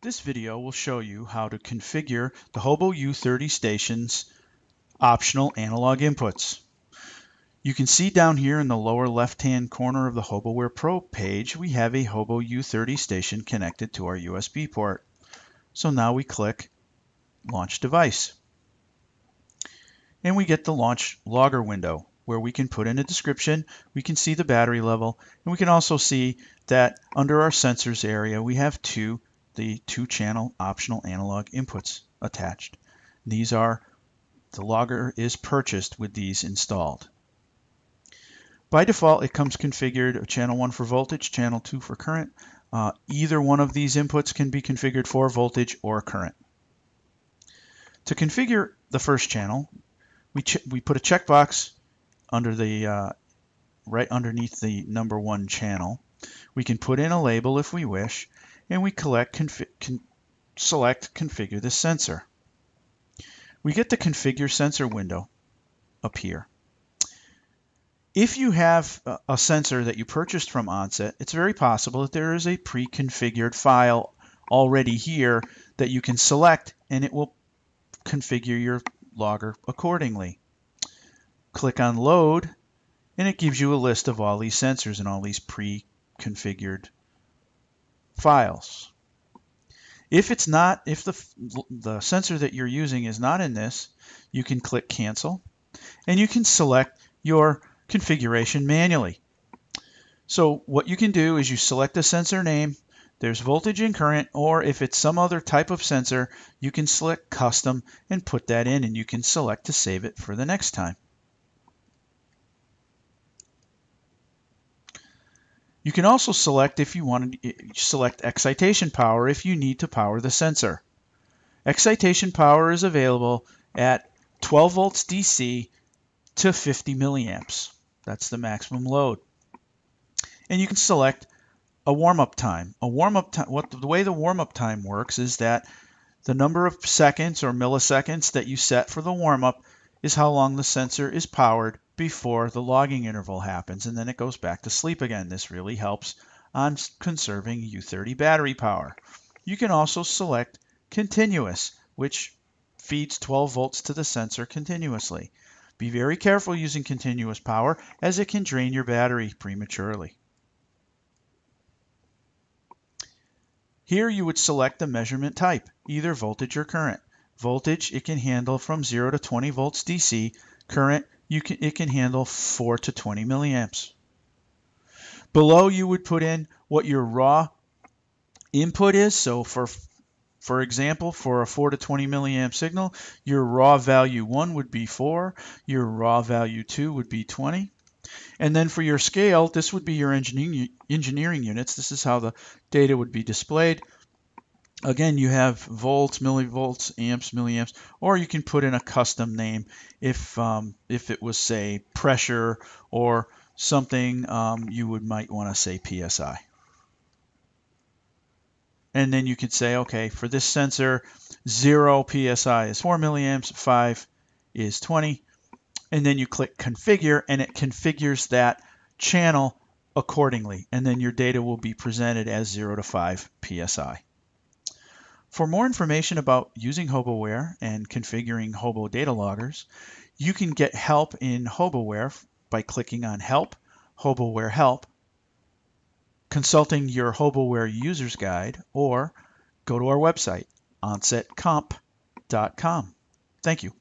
This video will show you how to configure the Hobo U30 station's optional analog inputs. You can see down here in the lower left-hand corner of the HoboWare Pro page, we have a Hobo U30 station connected to our USB port. So now we click Launch Device. And we get the Launch Logger window where we can put in a description, we can see the battery level, and we can also see that under our sensors area, we have two the two channel optional analog inputs attached. These are, the logger is purchased with these installed. By default, it comes configured channel 1 for voltage, channel 2 for current. Uh, either one of these inputs can be configured for voltage or current. To configure the first channel, we, we put a checkbox under the uh, right underneath the number one channel. We can put in a label if we wish, and we collect, confi con select Configure the sensor. We get the Configure Sensor window up here. If you have a sensor that you purchased from Onset, it's very possible that there is a pre-configured file already here that you can select and it will configure your logger accordingly. Click on Load and it gives you a list of all these sensors and all these pre-configured files. If it's not, if the, the sensor that you're using is not in this, you can click cancel and you can select your configuration manually. So what you can do is you select a sensor name, there's voltage and current, or if it's some other type of sensor, you can select custom and put that in and you can select to save it for the next time. You can also select if you want to eh, select excitation power if you need to power the sensor. Excitation power is available at 12 volts DC to 50 milliamps. That's the maximum load. And you can select a warm-up time. A warm-up time. What the way the warm-up time works is that the number of seconds or milliseconds that you set for the warm-up is how long the sensor is powered before the logging interval happens, and then it goes back to sleep again. This really helps on conserving U30 battery power. You can also select continuous, which feeds 12 volts to the sensor continuously. Be very careful using continuous power as it can drain your battery prematurely. Here you would select the measurement type, either voltage or current. Voltage, it can handle from 0 to 20 volts DC. Current, you can, it can handle 4 to 20 milliamps. Below, you would put in what your raw input is. So for for example, for a 4 to 20 milliamp signal, your raw value 1 would be 4, your raw value 2 would be 20. And then for your scale, this would be your engineering, engineering units. This is how the data would be displayed. Again, you have volts, millivolts, amps, milliamps, or you can put in a custom name if um, if it was say pressure or something um, you would might want to say psi. And then you could say, okay, for this sensor, zero psi is four milliamps, five is 20, and then you click configure, and it configures that channel accordingly, and then your data will be presented as zero to five psi. For more information about using HoboWare and configuring Hobo data loggers, you can get help in HoboWare by clicking on Help, HoboWare Help, consulting your HoboWare User's Guide, or go to our website, onsetcomp.com. Thank you.